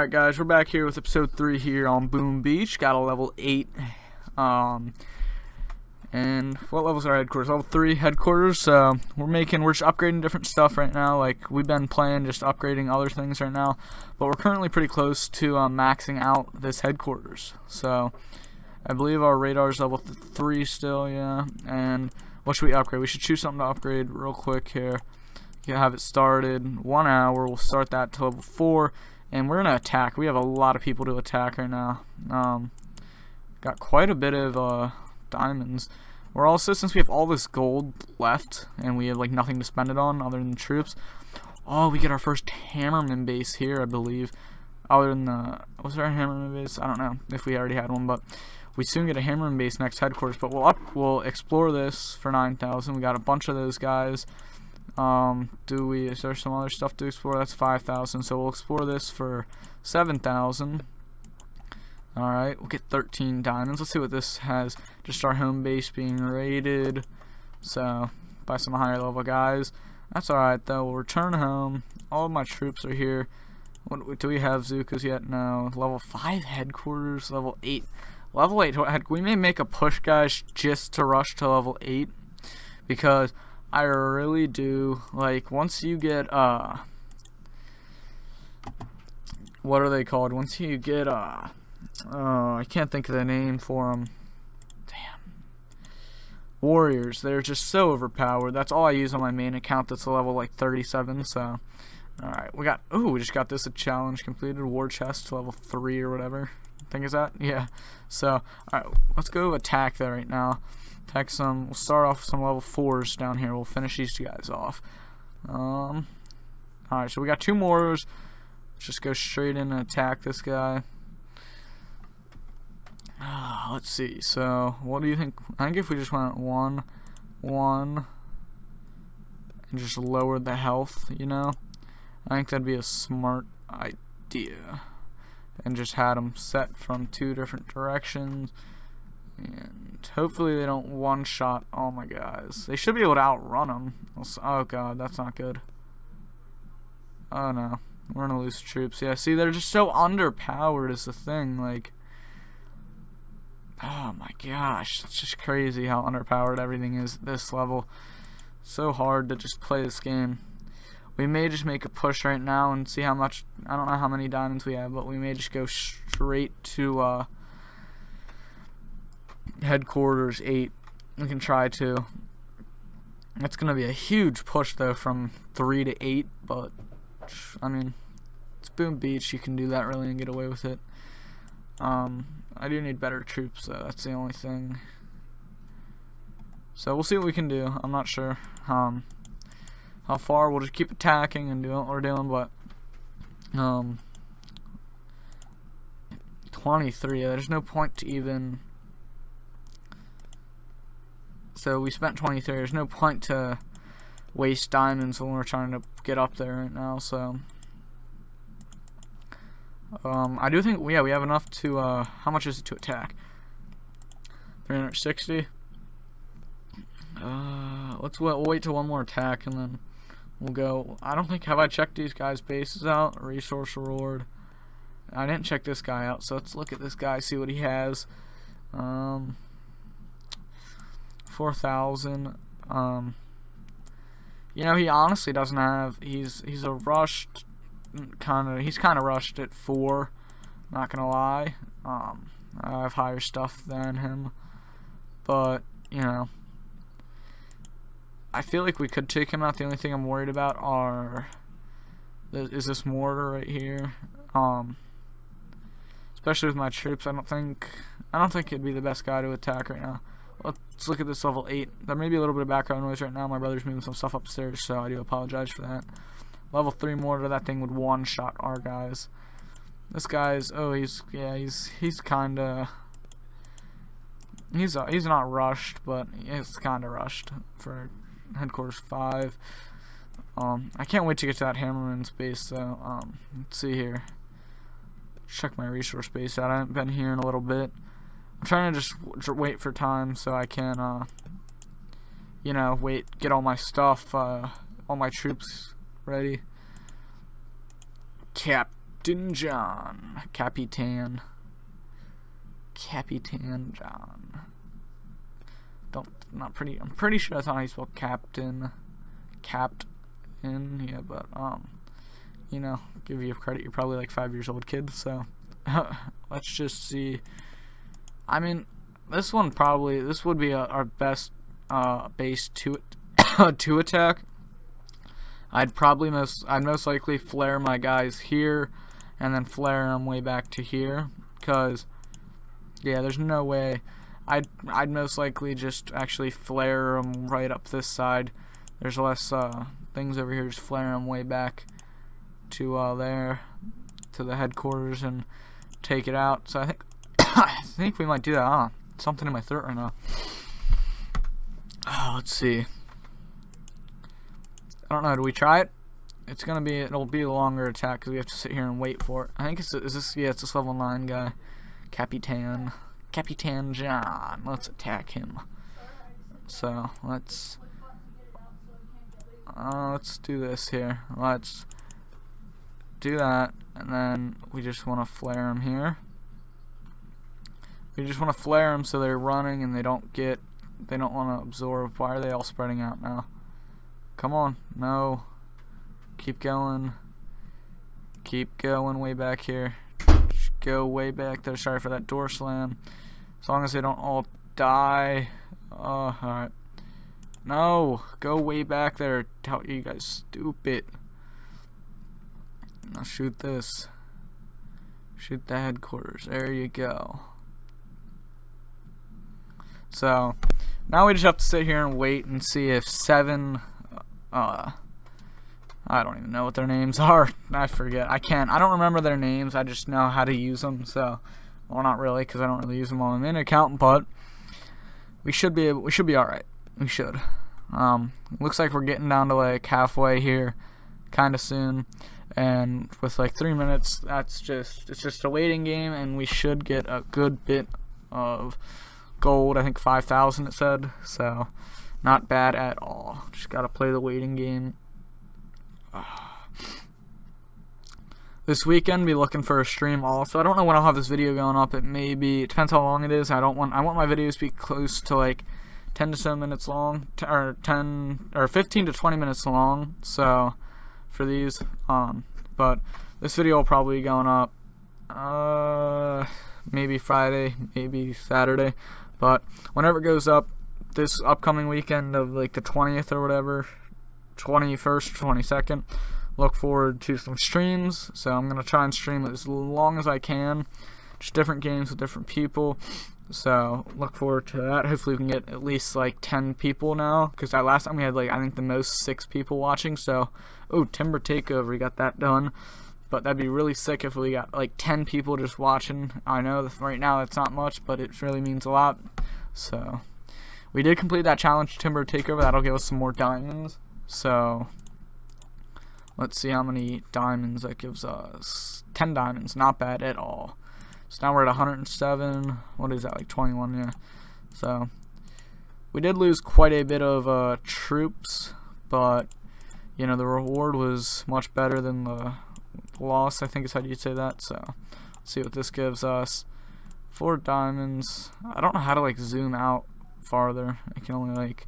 Alright guys, we're back here with episode 3 here on Boom Beach. Got a level 8. Um, and what levels our headquarters? Level 3 headquarters. So we're making, we're just upgrading different stuff right now. Like we've been playing just upgrading other things right now. But we're currently pretty close to um, maxing out this headquarters. So I believe our radar is level 3 still, yeah. And what should we upgrade? We should choose something to upgrade real quick here. You have it started. One hour. We'll start that to level 4 and we're gonna attack. We have a lot of people to attack right now. Um, got quite a bit of uh, diamonds. We're also since we have all this gold left and we have like nothing to spend it on other than troops. Oh, we get our first hammerman base here, I believe. Other than the was there a hammerman base? I don't know if we already had one, but we soon get a hammerman base next headquarters. But we'll up, we'll explore this for nine thousand. We got a bunch of those guys. Um, do we, is there some other stuff to explore? That's 5,000, so we'll explore this for 7,000. Alright, we'll get 13 diamonds. Let's see what this has. Just our home base being raided. So, by some higher level guys. That's alright though. We'll return home. All my troops are here. What, do we have Zookas yet? No. Level 5 headquarters. Level 8. Level 8. We may make a push, guys, just to rush to level 8. Because I really do. Like once you get uh what are they called? Once you get uh oh I can't think of the name for them damn. Warriors. They're just so overpowered. That's all I use on my main account that's a level like 37 so. Alright we got oh we just got this a challenge completed. War chest level 3 or whatever. I think is that? Yeah. So alright let's go attack that right now Attack some. We'll start off with some level fours down here. We'll finish these guys off. Um. All right, so we got two more. Let's just go straight in and attack this guy. Uh, let's see. So, what do you think? I think if we just went one, one, and just lowered the health, you know, I think that'd be a smart idea. And just had them set from two different directions. And hopefully they don't one-shot all my guys. They should be able to outrun them. Oh god, that's not good. Oh no. We're gonna lose troops. Yeah, see, they're just so underpowered is the thing. Like, oh my gosh. It's just crazy how underpowered everything is at this level. So hard to just play this game. We may just make a push right now and see how much, I don't know how many diamonds we have, but we may just go straight to, uh, headquarters 8 we can try to. It's gonna be a huge push though from 3 to 8 but I mean it's Boom Beach. You can do that really and get away with it. Um, I do need better troops though. That's the only thing. So we'll see what we can do. I'm not sure um, how far we'll just keep attacking and doing what we're doing but um 23 there's no point to even so we spent 23. There's no point to waste diamonds when we're trying to get up there right now. So um, I do think, yeah, we have enough to. Uh, how much is it to attack? 360. Uh, let's wait, we'll wait till one more attack and then we'll go. I don't think have I checked these guys' bases out. Resource reward. I didn't check this guy out, so let's look at this guy, see what he has. Um, 4,000. Um, you know, he honestly doesn't have. He's he's a rushed kind of. He's kind of rushed at four. Not gonna lie. Um, I have higher stuff than him, but you know, I feel like we could take him out. The only thing I'm worried about are is this mortar right here. Um, especially with my troops, I don't think I don't think he'd be the best guy to attack right now. Let's look at this level 8. There may be a little bit of background noise right now. My brother's moving some stuff upstairs, so I do apologize for that. Level 3 mortar, that thing would one-shot our guys. This guy's, oh, he's, yeah, he's, he's kinda, he's, uh, he's not rushed, but he's kinda rushed for headquarters 5. Um, I can't wait to get to that hammerman base, so, um, let's see here. Check my resource base out. I haven't been here in a little bit. I'm trying to just wait for time so I can, uh, you know, wait, get all my stuff, uh, all my troops ready. Captain John. Capitan. Capitan John. Don't not pretty I'm pretty sure that's how you spell captain. Capt in yeah, but um you know, give you credit, you're probably like five years old kid, so let's just see. I mean, this one probably this would be a, our best uh, base to to attack. I'd probably most I'd most likely flare my guys here, and then flare them way back to here, cause yeah, there's no way. I'd I'd most likely just actually flare them right up this side. There's less uh, things over here. Just flare them way back to uh, there, to the headquarters, and take it out. So I think I think we might do that. Huh? Something in my throat right now. Oh, let's see. I don't know. Do we try it? It's gonna be. It'll be a longer attack because we have to sit here and wait for it. I think it's. Is this? Yeah, it's this level nine guy, Capitan. Capitan John. Let's attack him. So let's. Uh, let's do this here. Let's do that, and then we just want to flare him here. We just want to flare them so they're running and they don't get, they don't want to absorb. Why are they all spreading out now? Come on, no. Keep going. Keep going way back here. Just go way back there. Sorry for that door slam. As long as they don't all die. Oh, alright. No, go way back there. Tell you guys stupid. Now shoot this. Shoot the headquarters. There you go. So, now we just have to sit here and wait and see if seven, uh, I don't even know what their names are. I forget. I can't. I don't remember their names. I just know how to use them. So, well, not really, because I don't really use them while I'm in account, but we should be we should be all right. We should. Um, looks like we're getting down to like halfway here, kind of soon and with like three minutes that's just it's just a waiting game and we should get a good bit of gold I think 5,000 it said. So not bad at all. Just gotta play the waiting game. This weekend be looking for a stream also. I don't know when I'll have this video going up. It may be it depends how long it is. I don't want I want my videos to be close to like 10 to 7 minutes long or 10 or 15 to 20 minutes long. So for these. Um, but this video will probably be going up uh, maybe Friday, maybe Saturday. But whenever it goes up, this upcoming weekend of like the 20th or whatever, 21st, 22nd, look forward to some streams. So I'm going to try and stream as long as I can. Just different games with different people. So look forward to that. Hopefully we can get at least like 10 people now. Because that last time we had like I think the most six people watching. So oh Timber Takeover, we got that done. But that'd be really sick if we got like 10 people just watching. I know right now it's not much, but it really means a lot. So we did complete that challenge Timber Takeover. That'll give us some more diamonds. So let's see how many diamonds that gives us. 10 diamonds, not bad at all. So now we're at 107. What is that, like 21? Yeah. So we did lose quite a bit of uh, troops, but you know the reward was much better than the loss. I think is how do you'd say that. So let's see what this gives us. Four diamonds. I don't know how to like zoom out farther. I can only like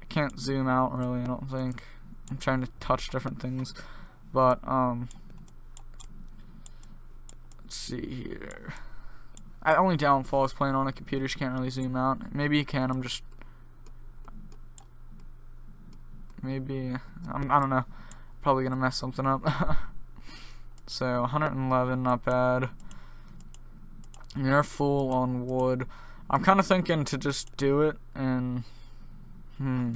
I can't zoom out really. I don't think. I'm trying to touch different things, but um Let's see here. I only downfall is playing on a computer, you can't really zoom out. Maybe you can, I'm just... Maybe... I'm, I don't know. Probably gonna mess something up. so, 111, not bad. They're full on wood. I'm kind of thinking to just do it and... Hmm.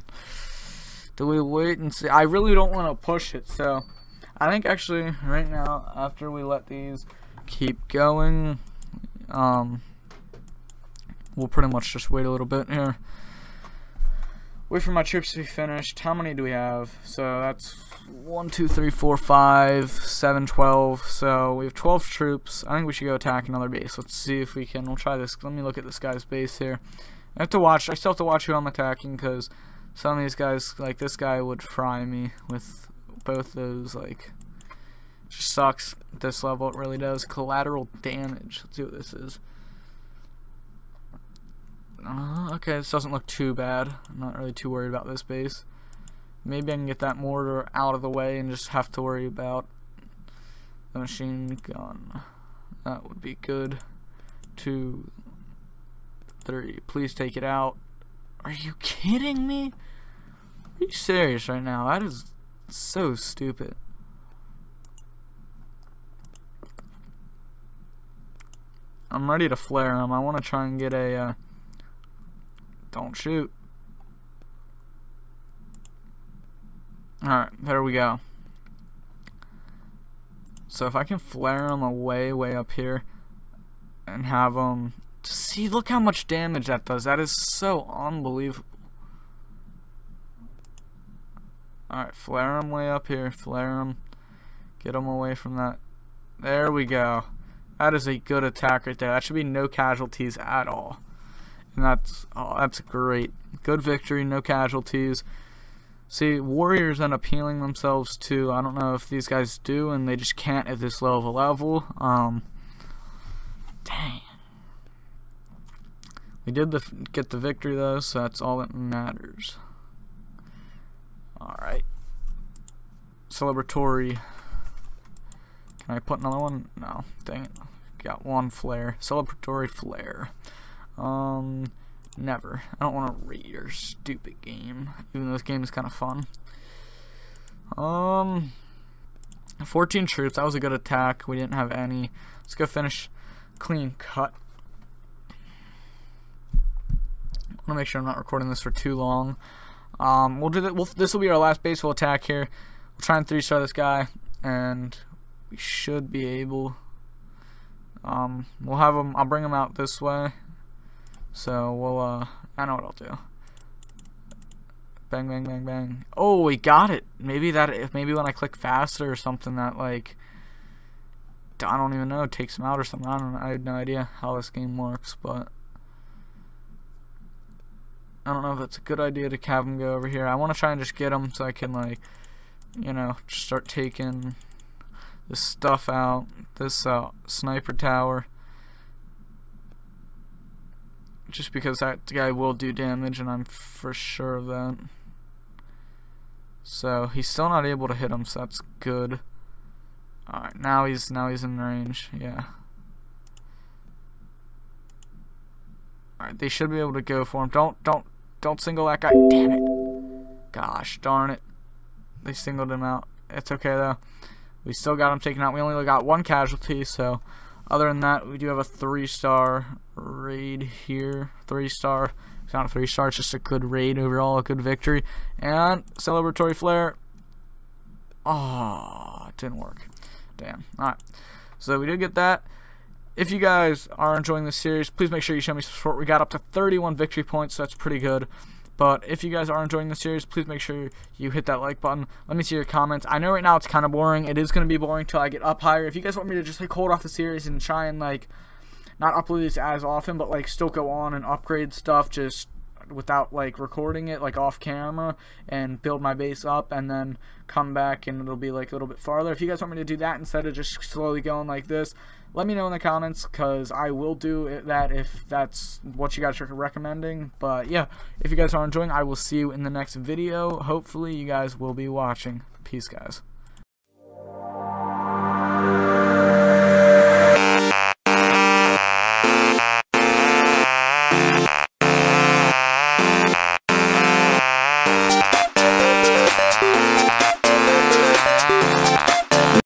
Do we wait and see? I really don't want to push it, so... I think actually, right now, after we let these keep going. Um, we'll pretty much just wait a little bit here. Wait for my troops to be finished. How many do we have? So that's 1, 2, 3, 4, 5, 7, 12. So we have 12 troops. I think we should go attack another base. Let's see if we can. We'll try this. Let me look at this guy's base here. I have to watch. I still have to watch who I'm attacking because some of these guys, like this guy, would fry me with both those, like, Just sucks at this level. It really does. Collateral damage. Let's see what this is. Uh, okay, this doesn't look too bad. I'm not really too worried about this base. Maybe I can get that mortar out of the way and just have to worry about the machine gun. That would be good. Two, three. Please take it out. Are you kidding me? Are you serious right now? That is so stupid. I'm ready to flare him. I want to try and get a. Uh, don't shoot. Alright, there we go. So if I can flare him away, way up here, and have him... See, look how much damage that does. That is so unbelievable. Alright, flare him way up here. Flare him. Get him away from that. There we go. That is a good attack right there. That should be no casualties at all. And that's oh, that's great. Good victory, no casualties. See, warriors end up healing themselves too. I don't know if these guys do, and they just can't at this a level. Um, dang. We did the get the victory though, so that's all that matters. All right. Celebratory. Can I put another one? No. Dang it. Got one flare. Celebratory flare. Um. Never. I don't want to rate your stupid game, even though this game is kind of fun. Um, 14 troops. That was a good attack. We didn't have any. Let's go finish clean cut. I want to make sure I'm not recording this for too long. Um, we'll do that. We'll, this will be our last base. We'll attack here. We'll try and three-star this guy, and we should be able. Um, we'll have him. I'll bring him out this way. So we'll, uh, I know what I'll do. Bang, bang, bang, bang. Oh, we got it. Maybe that, if maybe when I click faster or something that, like, I don't even know, takes him out or something. I don't know. I have no idea how this game works, but I don't know if that's a good idea to have him go over here. I want to try and just get him so I can, like, you know, just start taking this stuff out. This uh, sniper tower just because that guy will do damage and I'm for sure of that. So he's still not able to hit him, so that's good. Alright, now he's now he's in range, yeah. Alright, they should be able to go for him. Don't don't don't single that guy. Damn it. Gosh darn it. They singled him out. It's okay though. We still got him taken out. We only got one casualty, so other than that, we do have a three-star raid here. Three-star. It's not a three-star. It's just a good raid overall, a good victory. And celebratory flare. Oh, it didn't work. Damn. Alright. So we did get that. If you guys are enjoying this series, please make sure you show me support. We got up to 31 victory points, so that's pretty good. But if you guys are enjoying the series, please make sure you hit that like button. Let me see your comments. I know right now it's kind of boring. It is going to be boring till I get up higher. If you guys want me to just like hold off the series and try and like not upload these as often, but like still go on and upgrade stuff just without like recording it like off camera and build my base up and then come back and it'll be like a little bit farther if you guys want me to do that instead of just slowly going like this let me know in the comments because I will do that if that's what you guys are recommending. But yeah if you guys are enjoying I will see you in the next video. Hopefully you guys will be watching. Peace guys